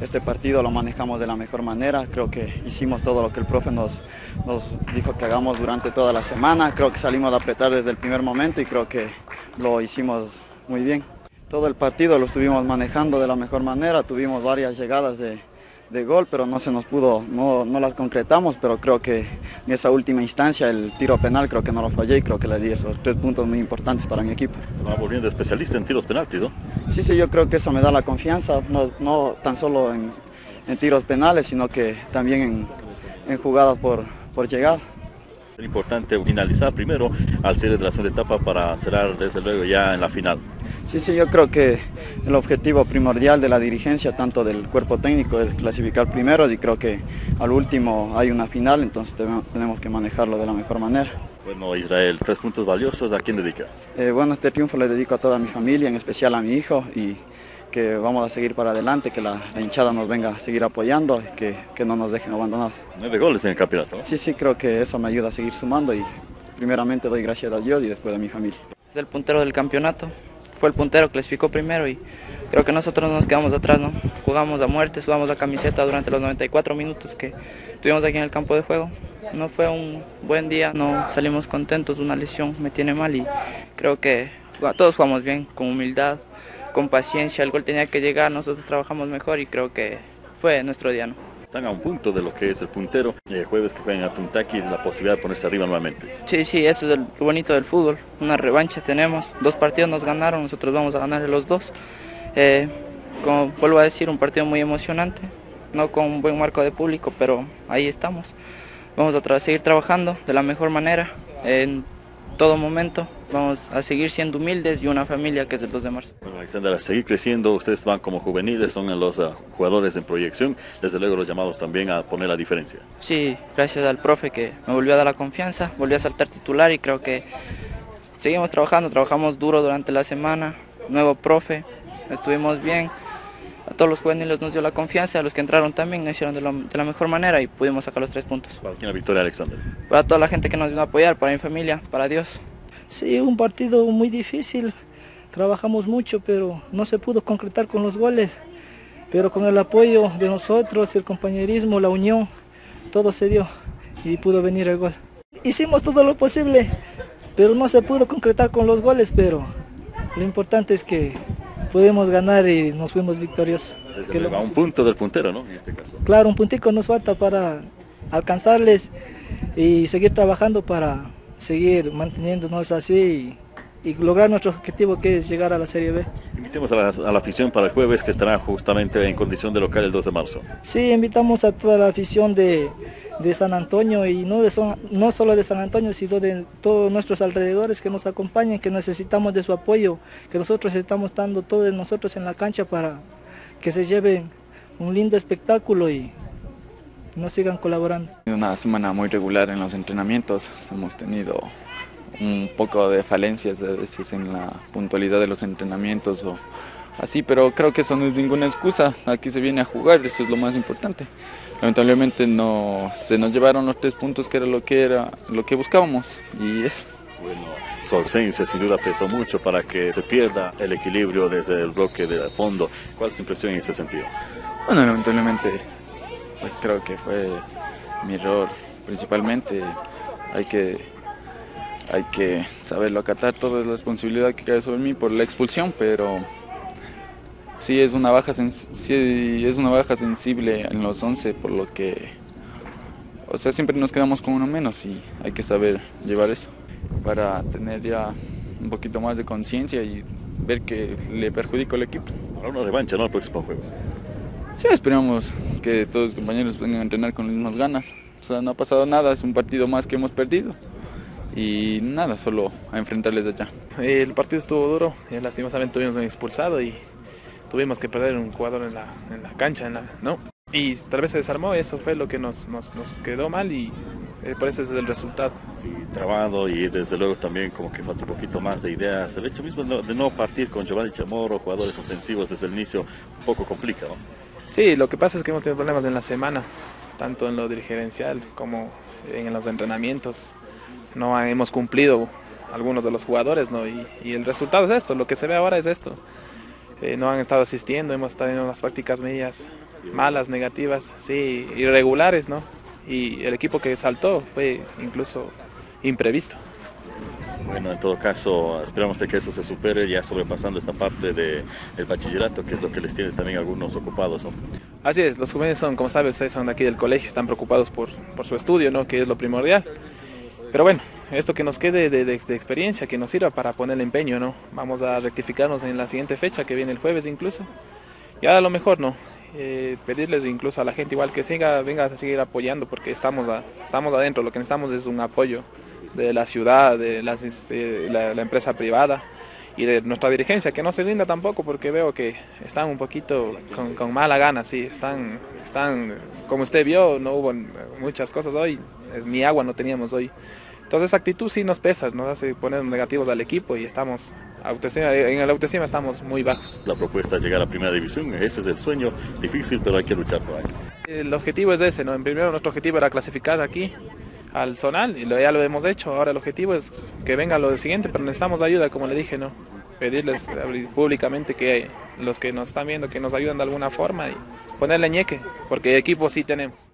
este partido lo manejamos de la mejor manera, creo que hicimos todo lo que el profe nos, dijo que hagamos durante toda la semana, creo que salimos a apretar desde el primer momento y creo que lo hicimos muy bien. Todo el partido lo estuvimos manejando de la mejor manera, tuvimos varias llegadas de, de gol, pero no se nos pudo, no, no, las concretamos, pero creo que en esa última instancia el tiro penal creo que no lo fallé y creo que le di esos tres puntos muy importantes para mi equipo. Se va volviendo especialista en tiros penaltis, ¿no? Sí, sí, yo creo que eso me da la confianza, no, no tan solo en, en, tiros penales, sino que también en, en jugadas por, por llegada. Es importante finalizar primero al cierre de la segunda etapa para cerrar desde luego ya en la final. Sí, sí, yo creo que el objetivo primordial de la dirigencia, tanto del cuerpo técnico, es clasificar primero y creo que al último hay una final, entonces tenemos que manejarlo de la mejor manera. Bueno, Israel, tres puntos valiosos, ¿a quién dedica? Eh, bueno, este triunfo le dedico a toda mi familia, en especial a mi hijo, y que vamos a seguir para adelante, que la, la hinchada nos venga a seguir apoyando, que, que no nos dejen abandonados. Nueve goles en el campeonato. Sí, sí, creo que eso me ayuda a seguir sumando y primeramente doy gracias a Dios y después a mi familia. Es el puntero del campeonato, fue el puntero, clasificó primero y creo que nosotros nos quedamos atrás, ¿no? Jugamos a muerte, sudamos la camiseta durante los 94 minutos que estuvimos aquí en el campo de juego. No fue un buen día, no salimos contentos, una lesión me tiene mal y creo que todos jugamos bien, con humildad, con paciencia, el gol tenía que llegar, nosotros trabajamos mejor y creo que fue nuestro día, ¿no? Están a un punto de lo que es el puntero. El jueves que juegan a Tuntaki, la posibilidad de ponerse arriba nuevamente. Sí, sí, eso es lo bonito del fútbol. Una revancha tenemos. Dos partidos nos ganaron, nosotros vamos a ganar los dos. Eh, como vuelvo a decir, un partido muy emocionante. No con un buen marco de público, pero ahí estamos. Vamos a seguir trabajando de la mejor manera, en todo momento. Vamos a seguir siendo humildes y una familia que es el 2 de marzo. Bueno, Alexander, a seguir creciendo, ustedes van como juveniles, son los uh, jugadores en proyección, desde luego los llamados también a poner la diferencia. Sí, gracias al profe que me volvió a dar la confianza, volví a saltar titular y creo que seguimos trabajando, trabajamos duro durante la semana, nuevo profe, estuvimos bien, a todos los juveniles nos dio la confianza, a los que entraron también lo hicieron de, lo, de, la mejor manera y pudimos sacar los tres puntos. ¿Para quién la victoria, Alexander? Para toda la gente que nos vino a apoyar, para mi familia, para Dios. Sí, un partido muy difícil, trabajamos mucho, pero no se pudo concretar con los goles. Pero con el apoyo de nosotros, el compañerismo, la unión, todo se dio y pudo venir el gol. Hicimos todo lo posible, pero no se pudo concretar con los goles, pero lo importante es que pudimos ganar y nos fuimos victoriosos. A un punto del puntero, ¿no? En este caso. Claro, un puntico nos falta para alcanzarles y seguir trabajando para seguir manteniéndonos así y, y, lograr nuestro objetivo que es llegar a la Serie B. Invitemos a la, a la, afición para el jueves que estará justamente en condición de local el 2 de marzo. Sí, invitamos a toda la afición de, de San Antonio y no, de son, no solo de San Antonio, sino de todos nuestros alrededores que nos acompañen, que necesitamos de su apoyo, que nosotros estamos dando todos nosotros en la cancha para que se lleven un lindo espectáculo y nos sigan colaborando. Una semana muy regular en los entrenamientos, hemos tenido un poco de falencias a veces en la puntualidad de los entrenamientos o así, pero creo que eso no es ninguna excusa, aquí se viene a jugar, eso es lo más importante. Lamentablemente no se nos llevaron los tres puntos que era lo que era lo que buscábamos y eso. Bueno, su ausencia sin duda pesó mucho para que se pierda el equilibrio desde el bloque de fondo. ¿Cuál es su impresión en ese sentido? Bueno, lamentablemente pues creo que fue mi error principalmente. Hay que, hay que saberlo acatar, toda la responsabilidad que cae sobre mí por la expulsión, pero sí es una baja, sí es una baja sensible en los 11, por lo que, o sea, siempre nos quedamos con uno menos y hay que saber llevar eso para tener ya un poquito más de conciencia y ver que le perjudica al equipo. Ahora una revancha, ¿no? El próximo jueves. Sí, esperamos que todos los compañeros vengan a entrenar con las mismas ganas. O sea, no ha pasado nada, es un partido más que hemos perdido. Y nada, solo a enfrentarles allá. El partido estuvo duro, lastimosamente tuvimos un expulsado y tuvimos que perder un jugador en la, en la cancha, en la, ¿no? Y tal vez se desarmó, eso fue lo que nos, nos, nos quedó mal y eh, por eso es el resultado. Sí, trabado y desde luego también como que falta un poquito más de ideas. El hecho mismo de no, de no partir con Giovanni Chamorro, jugadores ofensivos desde el inicio, un poco complica, ¿no? Sí, lo que pasa es que hemos tenido problemas en la semana, tanto en lo dirigencial como en los entrenamientos. No hemos cumplido algunos de los jugadores, ¿no? Y, y el resultado es esto, lo que se ve ahora es esto. Eh, no han estado asistiendo, hemos estado en unas prácticas medias malas, negativas, sí, irregulares, ¿no? Y el equipo que saltó fue incluso imprevisto. Bueno, en todo caso, esperamos de que eso se supere ya sobrepasando esta parte del bachillerato, que es lo que les tiene también algunos ocupados. ¿no? Así es, los jóvenes son, como sabes, son de aquí del colegio, están preocupados por, por su estudio, ¿no? que es lo primordial. Pero bueno, esto que nos quede de, experiencia, que nos sirva para poner empeño, ¿no? Vamos a rectificarnos en la siguiente fecha, que viene el jueves incluso. Y ahora lo mejor, ¿no? Eh, pedirles incluso a la gente igual que siga, venga a seguir apoyando, porque estamos, a, estamos adentro, lo que necesitamos es un apoyo de la ciudad, de eh, la, empresa privada y de nuestra dirigencia, que no se rinda tampoco porque veo que están un poquito con, con mala gana, sí, están, están, como usted vio, no hubo muchas cosas hoy, es, ni agua no teníamos hoy. Entonces esa actitud sí nos pesa, nos hace poner negativos al equipo y estamos, autoestima, en la autoestima estamos muy bajos. La propuesta es llegar a primera división, ese es el sueño, difícil pero hay que luchar por eso. El objetivo es ese, ¿no? En primero nuestro objetivo era clasificar aquí al zonal y lo, ya lo hemos hecho, ahora el objetivo es que venga lo siguiente, pero necesitamos ayuda, como le dije, ¿no? Pedirles públicamente que los que nos están viendo que nos ayuden de alguna forma y ponerle ñeque, porque equipo sí tenemos.